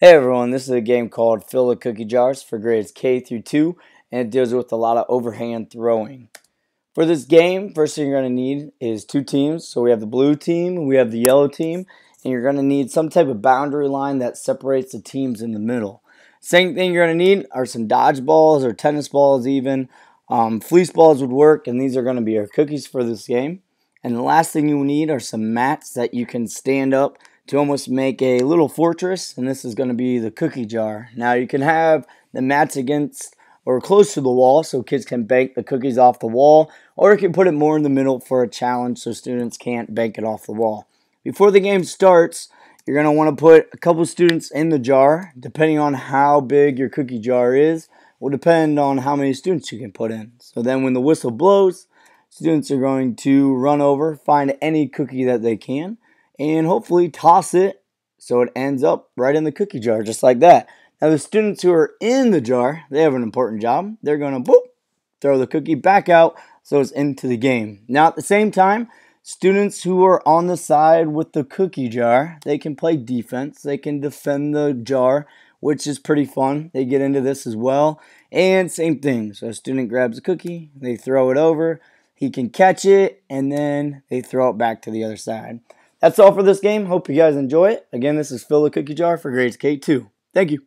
Hey everyone, this is a game called Fill the Cookie Jars for grades K through 2 and it deals with a lot of overhand throwing. For this game, first thing you're going to need is two teams. So we have the blue team, we have the yellow team, and you're going to need some type of boundary line that separates the teams in the middle. Same thing you're going to need are some dodgeballs or tennis balls even. Um, fleece balls would work and these are going to be our cookies for this game. And the last thing you will need are some mats that you can stand up to almost make a little fortress, and this is going to be the cookie jar. Now you can have the mats against or close to the wall so kids can bank the cookies off the wall, or you can put it more in the middle for a challenge so students can't bank it off the wall. Before the game starts, you're going to want to put a couple students in the jar, depending on how big your cookie jar is, will depend on how many students you can put in. So then when the whistle blows, students are going to run over, find any cookie that they can, and hopefully toss it so it ends up right in the cookie jar, just like that. Now, the students who are in the jar, they have an important job. They're going to boop, throw the cookie back out so it's into the game. Now, at the same time, students who are on the side with the cookie jar, they can play defense. They can defend the jar, which is pretty fun. They get into this as well. And same thing. So a student grabs a cookie, they throw it over, he can catch it, and then they throw it back to the other side. That's all for this game. Hope you guys enjoy it. Again, this is Fill the Cookie Jar for grades K2. Thank you.